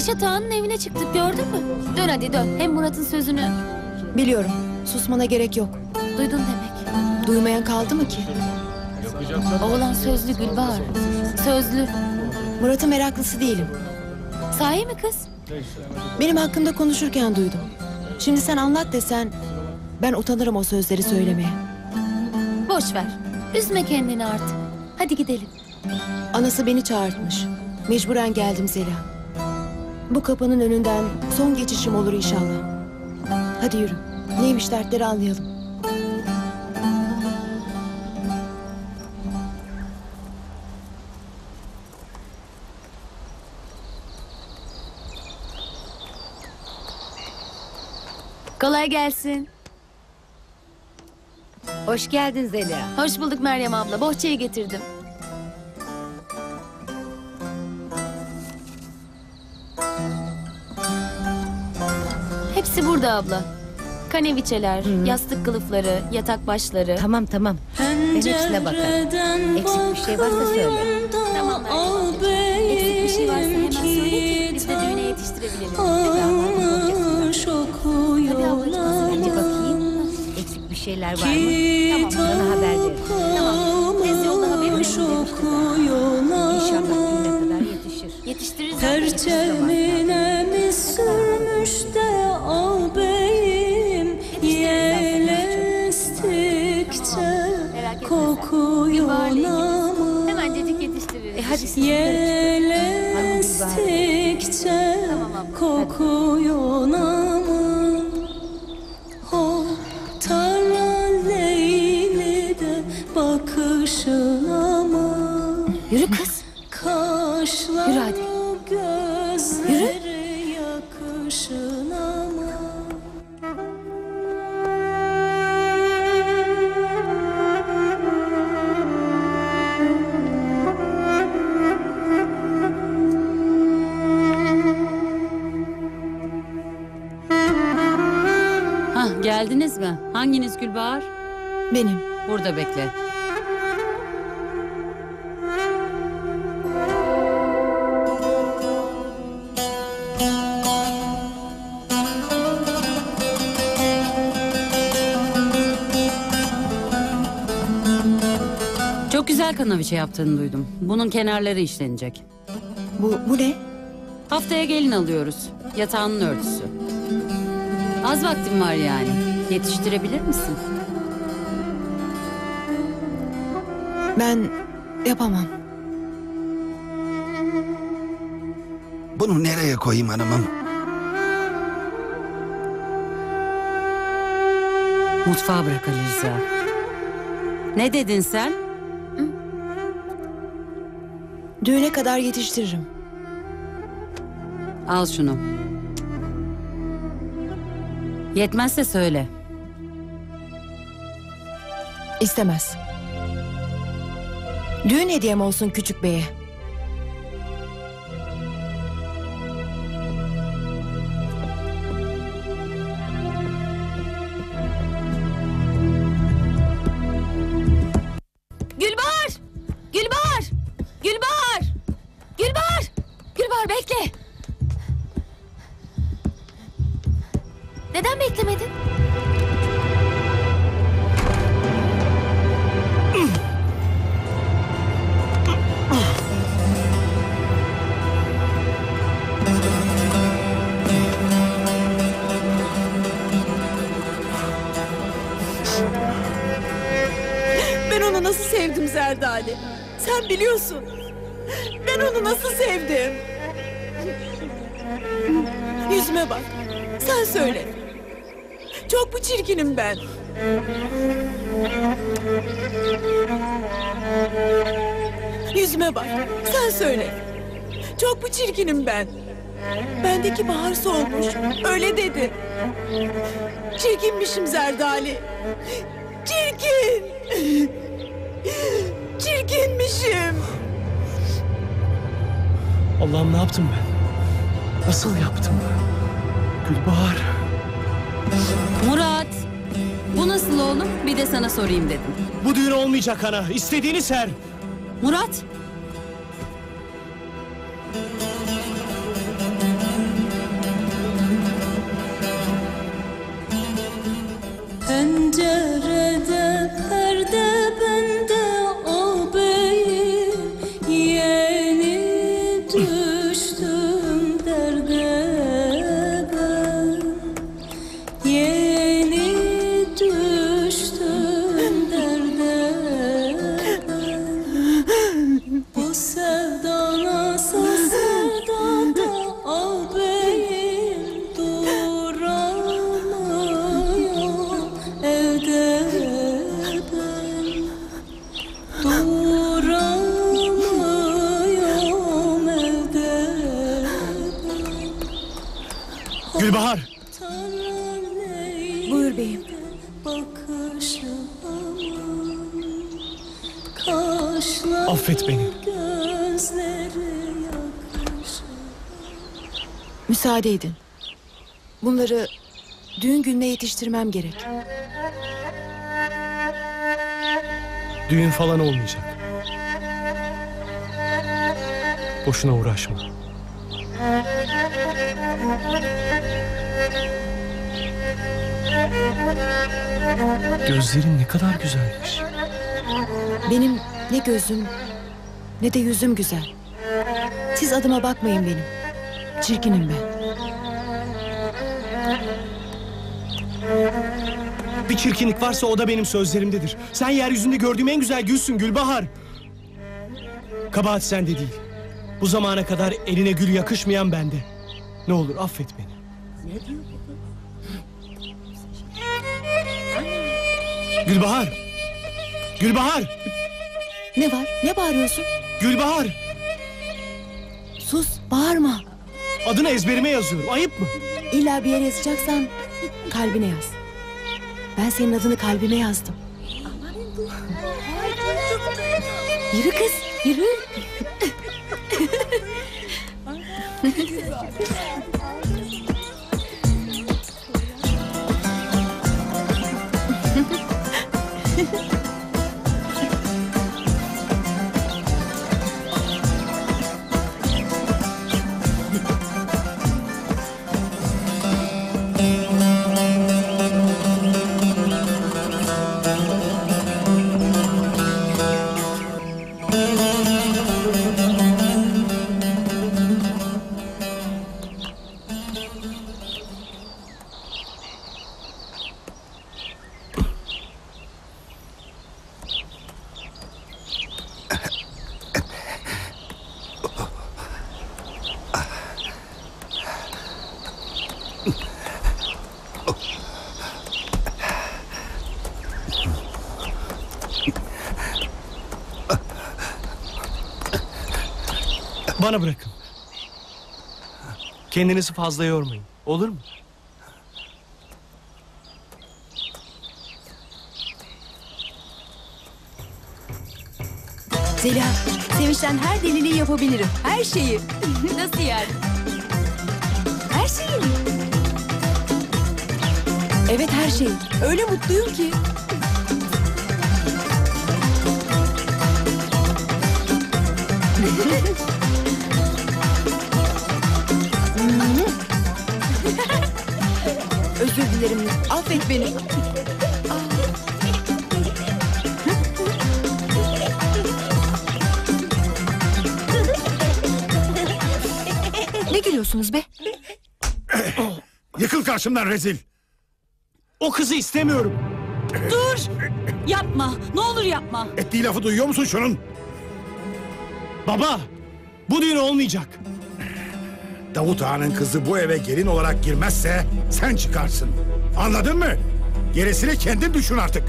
S9: Reşat Ağa'nın evine çıktık gördün mü? Dön hadi dön. Hem Murat'ın sözünü
S3: Biliyorum, susmana gerek yok.
S9: duydun demek.
S3: Duymayan kaldı mı ki?
S9: Oğlan sözlü Gülbahar. Sözlü.
S3: Murat'ın meraklısı değilim.
S9: Sahi mi kız?
S3: Benim hakkımda konuşurken duydum. Şimdi sen anlat desen ben utanırım o sözleri söylemeye.
S9: Boş ver. Üzme kendini artık. Hadi gidelim.
S3: Anası beni çağırtmış. Mecburen geldim Zeliha. Bu kapının önünden son geçişim olur inşallah. Hadi yürü. Neymiş dertleri anlayalım.
S9: Kolay gelsin.
S2: Hoş geldin Zeliha.
S9: Hoş bulduk Meryem abla. Bohçayı getirdim. Burada abla. Kaneviçeler, yastık kılıfları, yatak başları.
S2: Tamam tamam. Ben hepsine bakarım. Eksik bir şey varsa söyle.
S9: Tamam ablacığım. Eksik bir şey varsa hemen söyle ki biz de düğüne yetiştirebilelim. Tabii ablacığım hazır
S2: Hadi bakayım. Eksik bir şeyler var mı?
S9: Tamam.
S2: Bana haber ver.
S9: Tamam. Tez yolda haberim
S2: İnşallah güne kadar yetişir.
S9: Yetiştiririz.
S14: Perçemine estikçe kokuyor namı
S13: Burada bekle. Çok güzel kanaviçe yaptığını duydum. Bunun kenarları işlenecek.
S3: Bu, bu ne?
S13: Haftaya gelin alıyoruz. Yatağının örtüsü. Az vaktim var yani. Yetiştirebilir misin?
S3: Ben yapamam.
S7: Bunu nereye koyayım hanımım?
S13: Mutfağa bırak Ali Rıza. Ne dedin sen?
S3: Düğüne kadar yetiştiririm.
S13: Al şunu. Yetmezse söyle.
S3: İstemez. Düğün hediyem olsun küçük beye.
S9: Gülbahar! Gülbahar! Gülbahar! Gülbahar! Gülbahar bekle. Neden beklemedin?
S1: Nasıl sevdim Zerdali. Sen biliyorsun. Ben onu nasıl sevdim. Yüzüme bak. Sen söyle. Çok mu çirkinim ben? Yüzüme bak. Sen söyle. Çok mu çirkinim ben? Bendeki bahar solmuş. Öyle dedi. Çirkinmişim Zerdali. Çirkin. Çirkinmişim.
S5: Allah'ım ne yaptım ben? Nasıl yaptım? Gülbahar.
S13: Murat! Bu nasıl oğlum? Bir de sana sorayım dedim.
S5: Bu düğün olmayacak ana. İstediğini ser.
S13: Murat!
S14: Pencerede
S3: Müsaade edin. Bunları düğün gününe yetiştirmem gerek.
S5: Düğün falan olmayacak. Boşuna uğraşma. Gözlerin ne kadar güzelmiş.
S3: Benim ne gözüm ne de yüzüm güzel. Siz adıma bakmayın benim. Çirkinim ben.
S5: Bir çirkinlik varsa o da benim sözlerimdedir. Sen yeryüzünde gördüğüm en güzel gülsün Gülbahar. Kabahat sende değil. Bu zamana kadar eline gül yakışmayan bende. Ne olur affet beni. Gülbahar! Gülbahar!
S3: Ne var? Ne bağırıyorsun?
S5: Gülbahar!
S3: Sus, bağırma.
S5: Adını ezberime yazıyorum. Ayıp mı?
S3: İlla bir yere yazacaksan kalbine yaz. Ben senin adını kalbime yazdım.
S9: Yürü kız, yürü.
S5: Kendinizi fazla yormayın. Olur mu?
S3: Zeliha, sevinçten her deliliği yapabilirim. Her şeyi.
S9: Nasıl yani?
S3: Her şeyi. Evet her şeyi. Öyle mutluyum ki. Dilerim. Affet beni. Ne gülüyorsunuz be?
S8: Yıkıl karşımdan rezil.
S5: O kızı istemiyorum.
S13: Dur! Yapma. Ne olur yapma.
S8: Ettiği lafı duyuyor musun şunun?
S5: Baba! Bu düğün olmayacak.
S8: Davut Ağa'nın kızı bu eve gelin olarak girmezse sen çıkarsın. Anladın mı? Gerisini kendin düşün artık.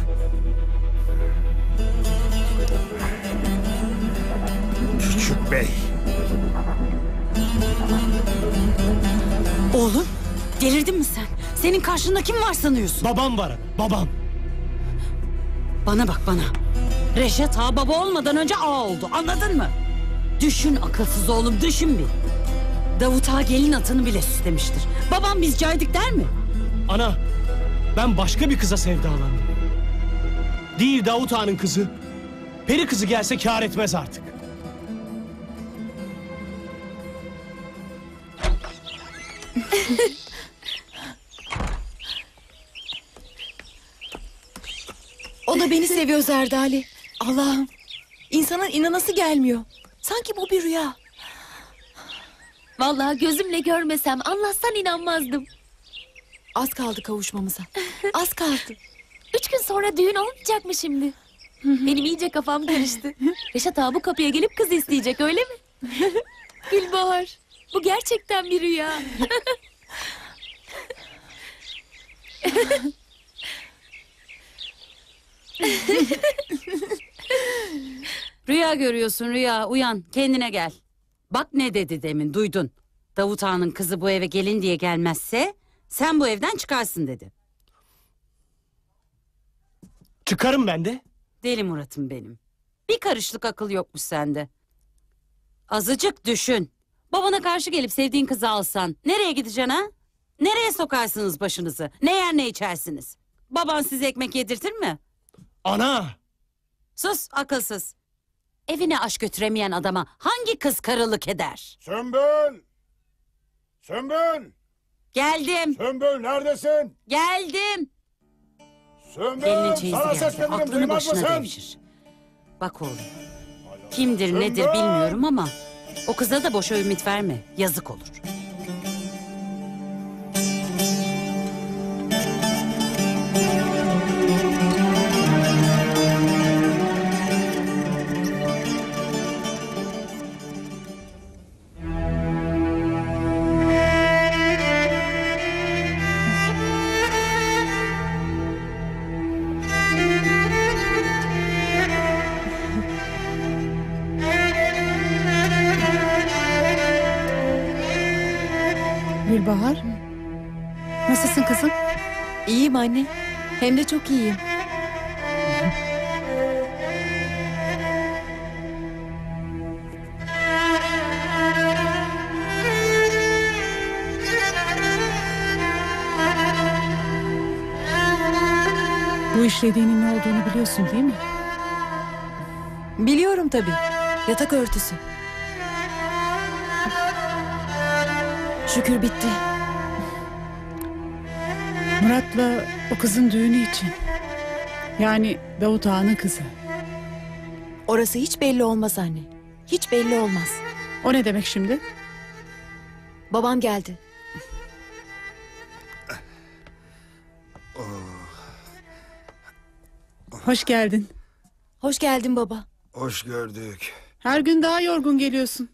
S8: Küçük bey.
S13: Oğlum, delirdin mi sen? Senin karşında kim var sanıyorsun?
S5: Babam var. Babam.
S13: Bana bak bana. Reşat ağa baba olmadan önce ağa oldu. Anladın mı? Düşün akılsız oğlum, düşün bir. Davut ağa gelin atını bile süslemiştir. Babam biz caydık der mi?
S5: Ana, ben başka bir kıza sevdalandım. Değil Davut Ağa'nın kızı. Peri kızı gelse kâr etmez artık.
S3: O da beni seviyor Zerdali. Allah'ım. İnsanın inanası gelmiyor. Sanki bu bir rüya.
S9: Vallahi gözümle görmesem, anlatsan inanmazdım.
S3: Az kaldı kavuşmamıza. Az kaldı.
S9: Üç gün sonra düğün olmayacak mı şimdi? Benim iyice kafam karıştı. Reşat ağa bu kapıya gelip kız isteyecek öyle mi? Gülbahar, bu gerçekten bir rüya.
S13: Rüya görüyorsun rüya. Uyan kendine gel. Bak ne dedi demin duydun. Davut Ağa'nın kızı bu eve gelin diye gelmezse sen bu evden çıkarsın dedi.
S5: Çıkarım ben de.
S13: Deli Murat'ım benim. Bir karışlık akıl yokmuş sende. Azıcık düşün. Babana karşı gelip sevdiğin kızı alsan nereye gideceksin ha? Nereye sokarsınız başınızı? Ne yer ne içersiniz? Baban size ekmek yedirtir mi?
S5: Ana!
S13: Sus akılsız. Evine aş götüremeyen adama hangi kız karılık eder?
S8: Sümbül! Sümbül!
S13: Geldim,
S8: Sümbül neredesin?
S13: geldim.
S8: Sümbül!
S13: Elinin çeyizi
S8: Sana
S13: geldi.
S8: seslenirim
S13: Aklını
S8: duymaz
S13: başına
S8: mısın?
S13: devşir. Bak oğlum. Kimdir nedir bilmiyorum ama o kıza da boşa ümit verme. Yazık olur.
S3: Anne. Hem de çok iyiyim.
S10: Bu işlediğinin ne olduğunu biliyorsun değil mi?
S3: Biliyorum tabii. Yatak örtüsü. Şükür bitti.
S10: Murat'la o kızın düğünü için. Yani Davut Ağa'nın kızı.
S3: Orası hiç belli olmaz anne. Hiç belli olmaz.
S10: O ne demek şimdi?
S3: Babam geldi.
S10: Hoş geldin.
S3: Hoş geldin baba.
S7: Hoş gördük.
S10: Her gün daha yorgun geliyorsun.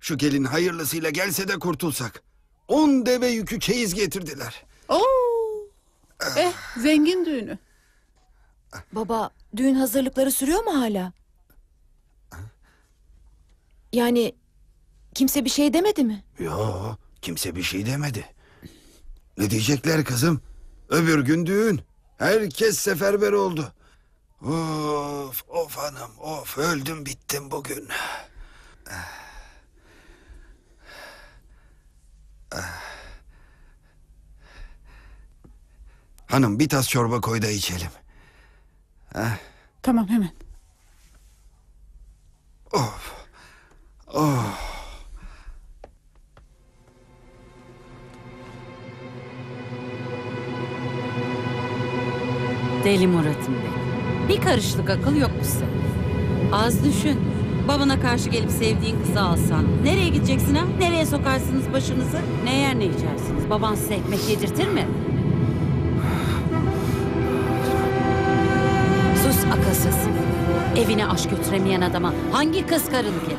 S7: Şu gelin hayırlısıyla gelse de kurtulsak. On deve yükü çeyiz getirdiler.
S10: Oo. Eh, zengin düğünü.
S3: Baba, düğün hazırlıkları sürüyor mu hala? Yani kimse bir şey demedi mi?
S7: Yo, kimse bir şey demedi. Ne diyecekler kızım? Öbür gün düğün. Herkes seferber oldu. Of, of hanım, of öldüm bittim bugün. Hanım bir tas çorba koy da içelim. Heh,
S10: Tamam hemen.
S7: of, of.
S13: Deli Murat'ım benim. Bir karışlık akıl yok mu senin? Az düşün. Babana karşı gelip sevdiğin kızı alsan. Nereye gideceksin ha? Nereye sokarsınız başınızı? Ne yer ne içersiniz? Baban size ekmek yedirtir mi? Evine aşk götüremeyen adama hangi kız karılık eder?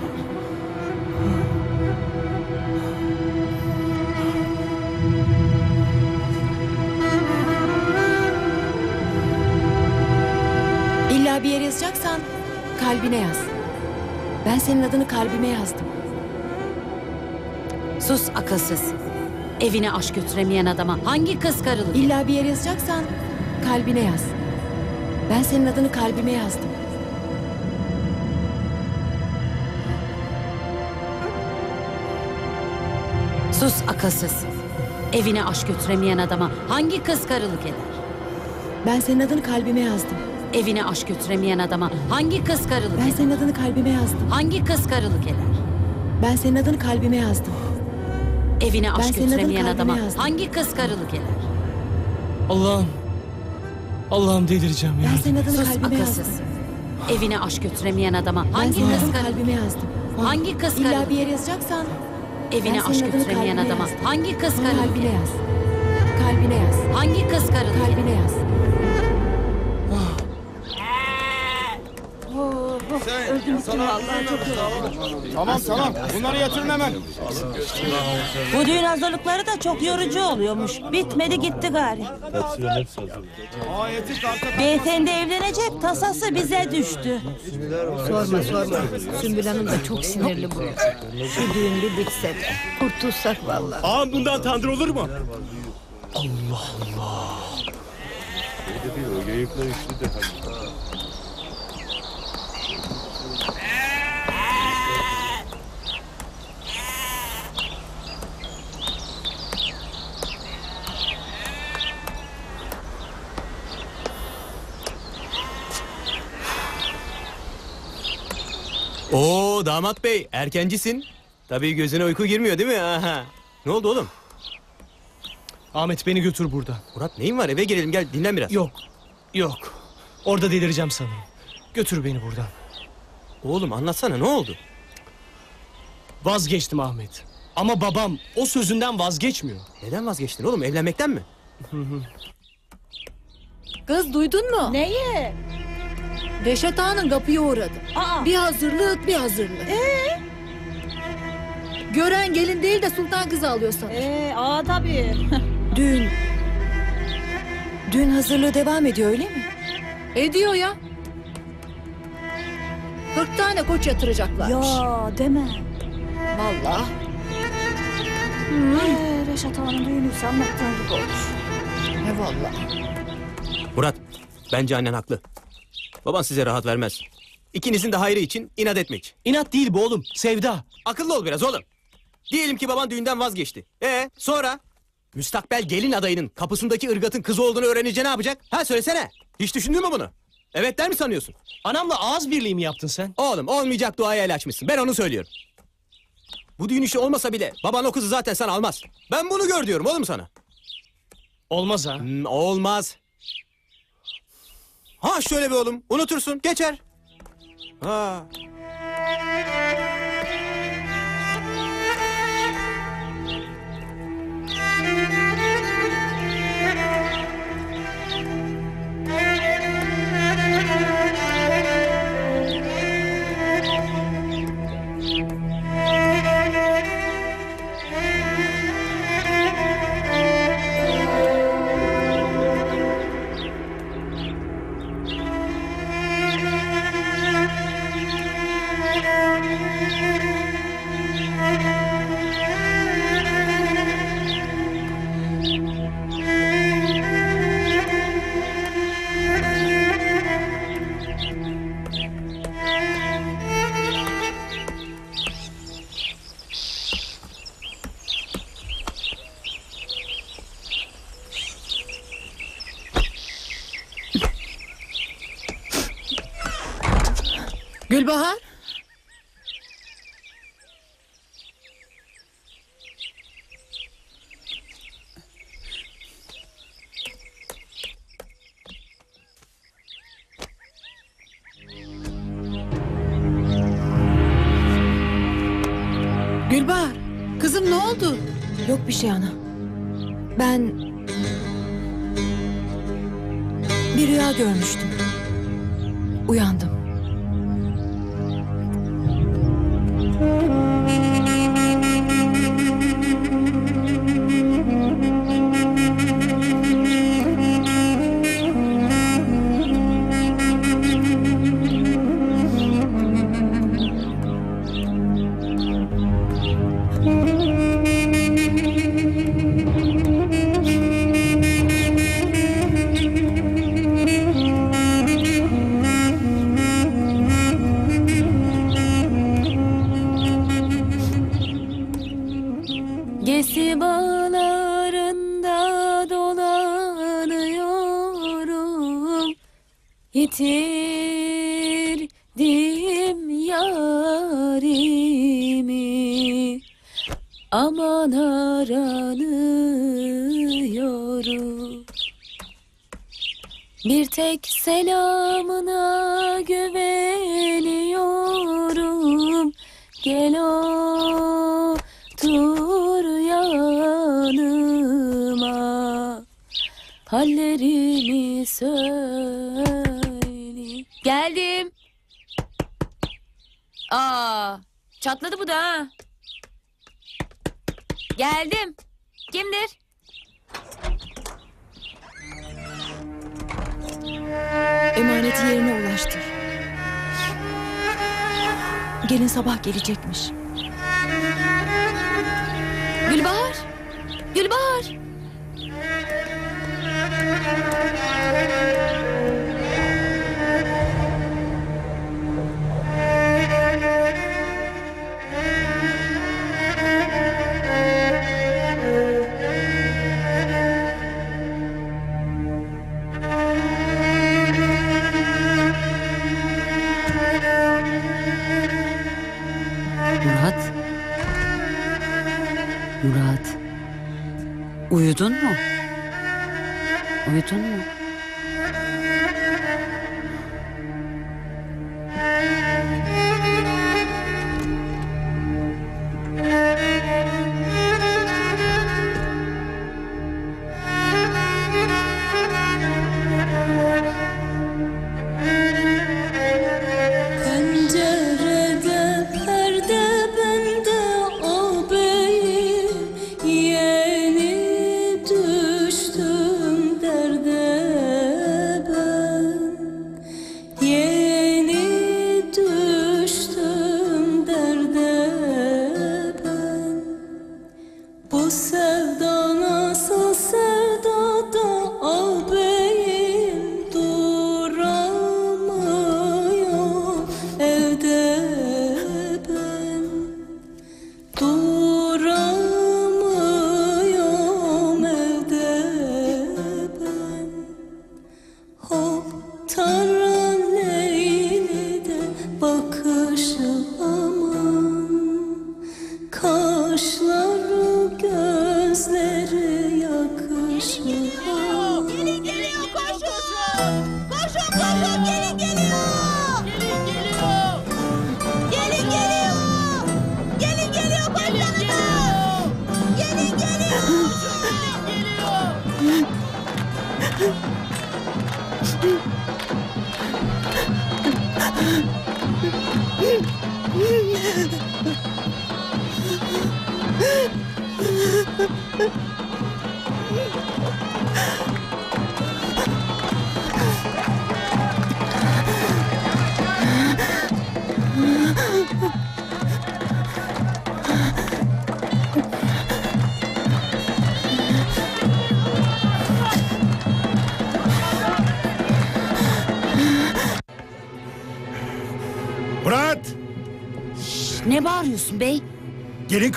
S3: İlla bir yere yazacaksan kalbine yaz. Ben senin adını kalbime yazdım.
S13: Sus akılsız. Evine aşk götüremeyen adama hangi kız karılık
S3: İlla bir yere yazacaksan kalbine yaz. Ben senin adını kalbime yazdım.
S13: Sus akılsız. Evine aşk götüremeyen adama hangi kız karılık eder?
S3: Ben senin adını kalbime yazdım.
S13: Evine aşk götüremeyen adama hangi kız karılık
S3: Ben
S13: eder?
S3: senin adını kalbime yazdım.
S13: Hangi kız karılık eder?
S3: Ben senin adını kalbime yazdım.
S13: Evine aşk
S3: senin adını
S13: götüremeyen
S3: kalbime
S13: adama
S3: yazdım.
S13: hangi kız karılık eder?
S5: Allah'ım. Allah'ım delireceğim ya.
S3: Ben senin adını
S13: Sus
S3: kalbime
S13: akılsız.
S3: yazdım.
S13: Evine aşk götüremeyen adama
S3: Ben
S13: hangi
S3: senin
S13: kız
S3: adını
S13: karılık
S3: kalbime yazdım.
S13: Hangi kız
S3: İlla
S13: karılık
S3: bir yere yazacaksan
S13: Evine
S3: ben
S13: aşk
S3: senin adını
S13: adama
S3: yazdım.
S13: hangi kız karılık
S3: kalbine yaz. Kalbine yaz.
S13: Hangi kız eder?
S3: Kalbine yaz.
S6: Tamam tamam. Bunları yatırın hemen.
S14: Bu düğün hazırlıkları da çok yorucu oluyormuş. Bitmedi gitti gari. Beyefendi evlenecek tasası bize düştü.
S2: Sorma sorma. Sümbül Hanım da çok sinirli bu. Şu düğün bir bitse de kurtulsak vallahi.
S5: Ağam bundan tandır olur mu?
S4: Oo damat bey erkencisin. Tabii gözüne uyku girmiyor değil mi? Aha. Ne oldu oğlum?
S5: Ahmet beni götür buradan.
S4: Murat neyin var eve girelim gel dinlen biraz.
S5: Yok. Yok. Orada delireceğim sanırım. Götür beni buradan.
S4: Oğlum anlatsana ne oldu?
S5: Vazgeçtim Ahmet. Ama babam o sözünden vazgeçmiyor.
S4: Neden vazgeçtin oğlum evlenmekten mi?
S1: Kız duydun mu?
S2: Neyi?
S1: Reşat Ağa'nın kapıya uğradı.
S2: Aa.
S1: Bir hazırlık bir hazırlık. Ee? Gören gelin değil de sultan kızı alıyor sanır.
S2: Ee, aa tabii.
S3: Düğün... Düğün hazırlığı devam ediyor öyle mi?
S1: Ediyor ya. 40 tane koç yatıracaklarmış.
S2: ya deme.
S1: Vallahi.
S2: Ee,
S9: Reşat Ağa'nın düğünüyse anlattığın gibi olur. He valla.
S4: Murat, bence annen haklı. Baban size rahat vermez. İkinizin de hayrı için inat etmek.
S5: İnat değil bu oğlum. Sevda.
S4: Akıllı ol biraz oğlum. Diyelim ki baban düğünden vazgeçti. E sonra? Müstakbel gelin adayının kapısındaki ırgatın kızı olduğunu öğrenince ne yapacak? Ha söylesene. Hiç düşündün mü bunu? Evet der mi sanıyorsun?
S5: Anamla ağız birliği mi yaptın sen?
S4: Oğlum olmayacak duaya el açmışsın. Ben onu söylüyorum. Bu düğün işi olmasa bile baban o kızı zaten sana almaz. Ben bunu gör diyorum oğlum sana.
S5: Olmaz ha.
S4: Hmm, olmaz. Ha şöyle bir oğlum unutursun geçer. Ha.
S10: Gülbahar. Gülbahar. Kızım ne oldu?
S9: Yok bir şey ana. Ben... Bir rüya görmüştüm.
S3: Geldim Kimdir?
S9: Emaneti yerine ulaştır. Gelin sabah gelecekmiş.
S14: Uyudun mu? Uyudun mu?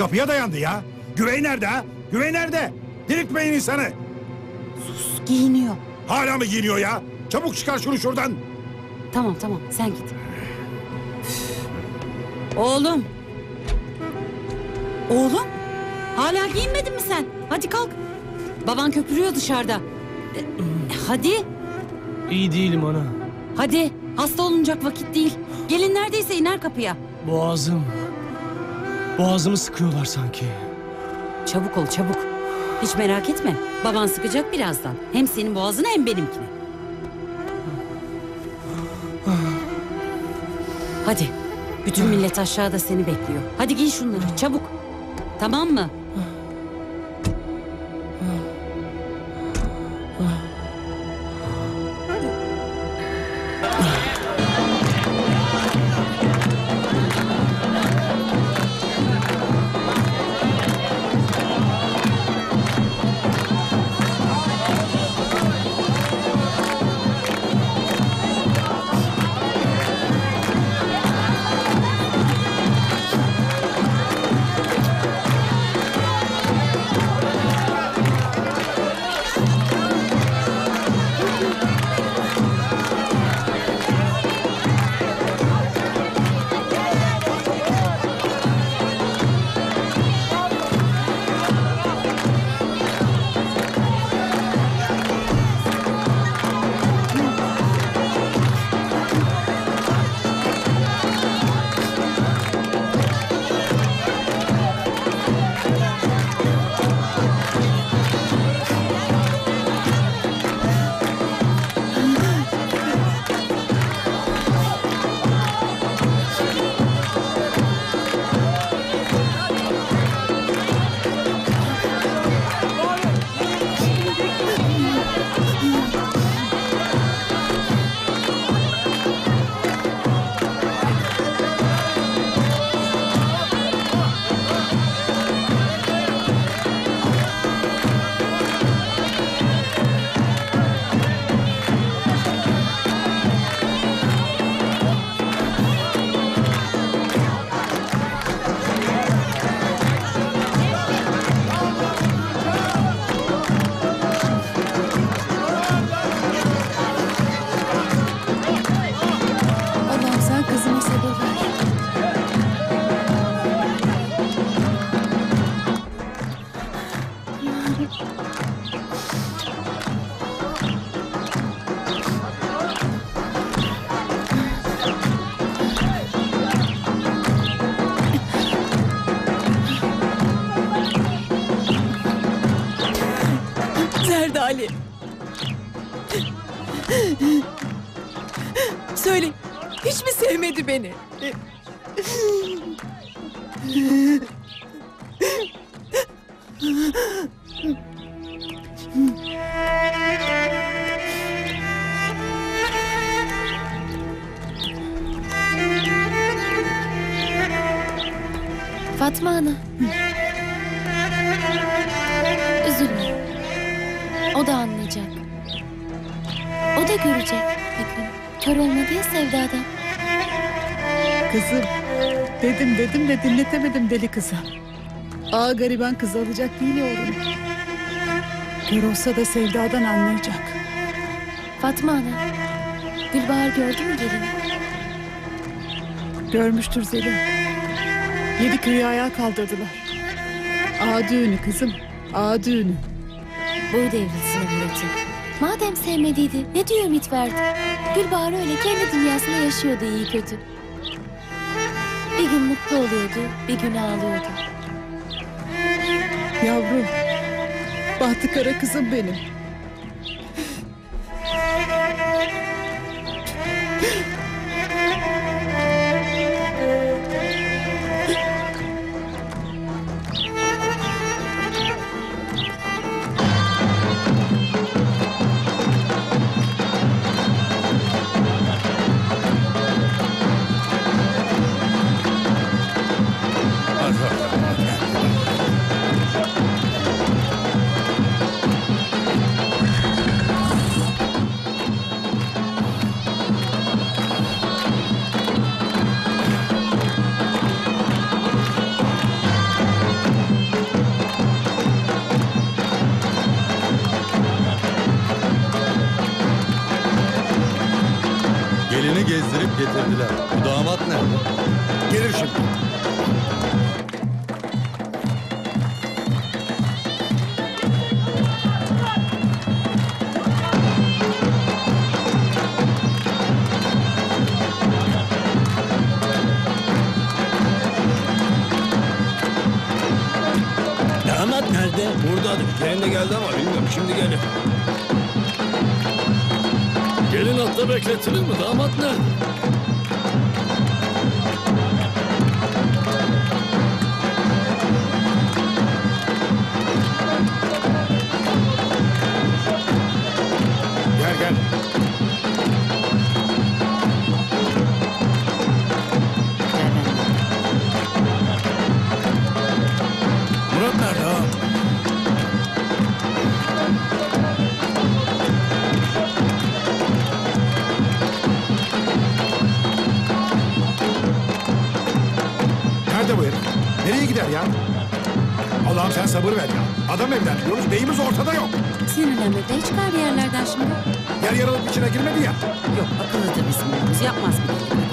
S8: Kapıya dayandı ya. Güvey nerede ha? Güvey nerede? Diriltmeyin insanı.
S13: Giyiniyor.
S8: Hala mı giyiniyor ya? Çabuk çıkar şunu şuradan.
S13: Tamam tamam sen git. Oğlum. Oğlum. Hala giyinmedin mi sen? Hadi kalk. Baban köpürüyor dışarıda. E, Hadi.
S5: İyi değilim ana.
S13: Hadi. Hasta olunacak vakit değil. Gelin neredeyse iner kapıya.
S5: Boğazım. Boğazımı sıkıyorlar sanki.
S13: Çabuk ol çabuk. Hiç merak etme. Baban sıkacak birazdan. Hem senin boğazını hem benimkini. Hadi. Bütün millet aşağıda seni bekliyor. Hadi giy şunları çabuk. Tamam mı?
S10: Deli kıza. Ağa gariban kız alacak değil ya oğlum. Kör olsa da sevdadan anlayacak.
S9: Fatma Ana. Gülbahar gördü mü gelini?
S10: Görmüştür Zeliha. Yedi köyü ayağa kaldırdılar. Ağa düğünü kızım. Ağa düğünü.
S9: Boyu devrilsin Murat'ın. Madem sevmediydi ne diyor ümit verdi? Gülbahar öyle kendi dünyasında yaşıyordu iyi kötü. Mutlu oluyordu, bir gün ağlıyordu.
S10: Yavrum. Bahtı kara kızım benim.
S12: Gezdirip getirdiler. Bu damat nerede?
S8: Gelir şimdi.
S5: Damat nerede?
S6: Buradadır. Kendi geldi ama bilmiyorum şimdi gelir.
S5: Atla bekletilir mi? Damat nerede?
S13: De çıkar bir yerlerden şimdi.
S8: Yer yarılıp içine girmedi ya.
S13: Yok akıllıdır bizim oğlumuz yapmaz bir deli.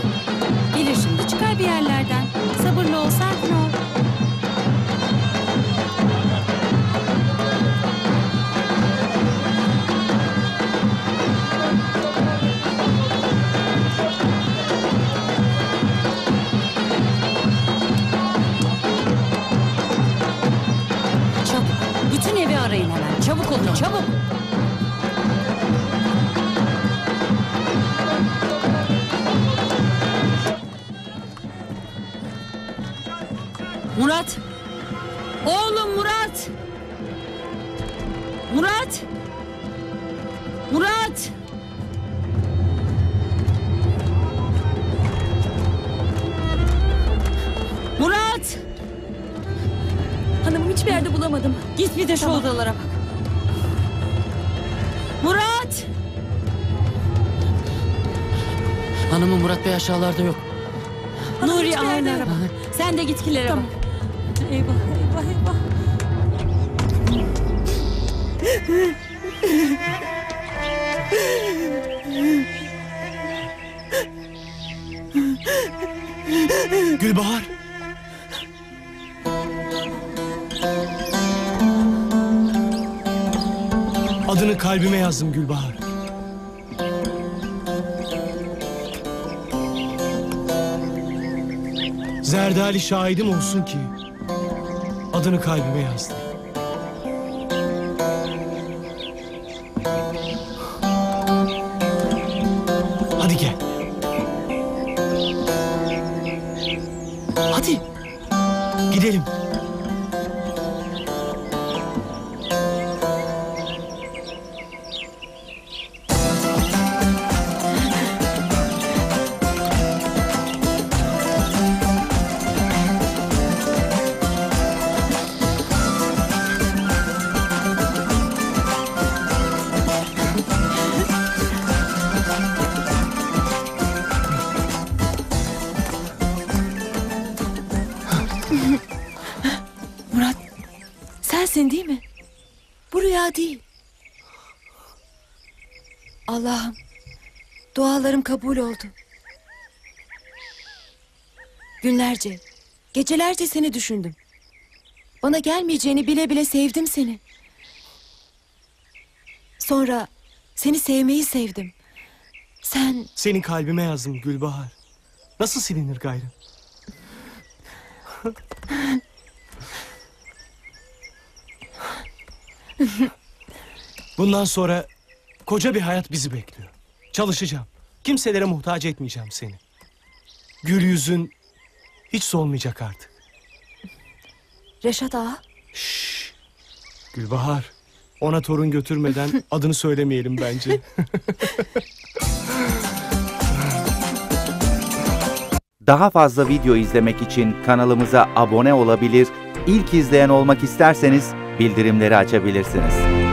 S15: Aşağılarda yok.
S13: Nuri
S9: yok.
S13: bak. Sen de gitkilere
S9: Tamam.
S13: bak.
S9: Eyvah, eyvah, eyvah.
S5: Gülbahar. Adını kalbime yazdım Gülbahar. Zerdali şahidim olsun ki adını kalbime yazdım.
S3: Kabul oldu. Günlerce, gecelerce seni düşündüm. Bana gelmeyeceğini bile bile sevdim seni. Sonra seni sevmeyi sevdim. Sen
S5: Senin kalbime yazdım Gülbahar. Nasıl silinir gayrı? Bundan sonra koca bir hayat bizi bekliyor. Çalışacağım. Kimselere muhtaç etmeyeceğim seni. Gül yüzün hiç solmayacak artık.
S3: Reşat ağa
S5: Gülbahar, ona torun götürmeden adını söylemeyelim bence.
S16: Daha fazla video izlemek için kanalımıza abone olabilir, ilk izleyen olmak isterseniz bildirimleri açabilirsiniz.